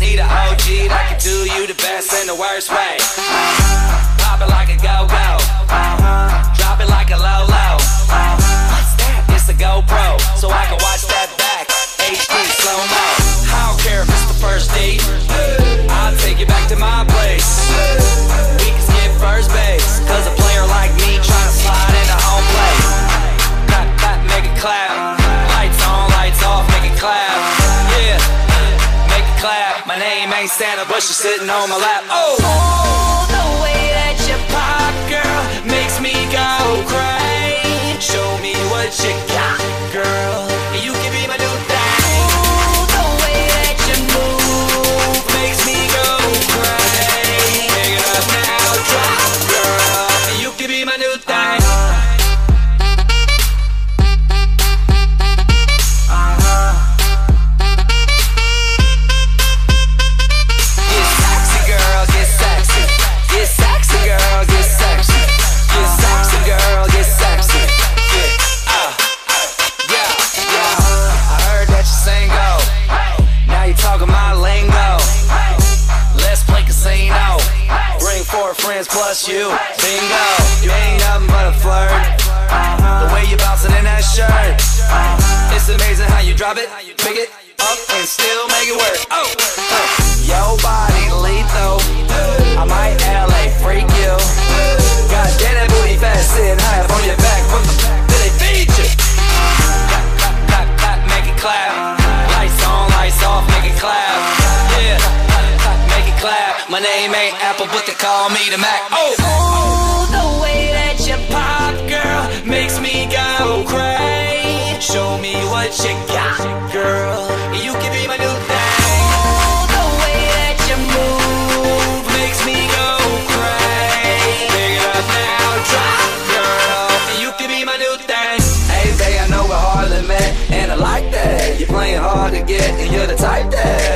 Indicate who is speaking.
Speaker 1: need an OG that can do you the best and the worst way. Uh-huh. Pop it like a go go. Uh-huh. Drop it like a low low. Uh-huh. It's a GoPro, so I can watch. Name ain't Santa, but she's sitting on my lap. Oh!
Speaker 2: Oh, the way that you pop, girl, makes me go
Speaker 1: friends plus you. Bingo. You ain't nothing but a flirt. The way you bouncing in that shirt. It's amazing how you drop it, pick it up, and still make it work. Oh, uh. Yo body lethal. I might LA freak you. name ain't Apple, but they call me the Mac. Oh, Ooh, the way that you pop, girl, makes me go crazy. Show me what you got, girl. You can be oh, my new thang. Hey, babe, I know we're hardly met,
Speaker 2: and I like that. You're playing hard to get,
Speaker 1: and you're the type that.